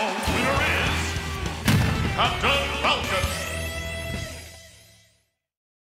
winner is Captain Falcon.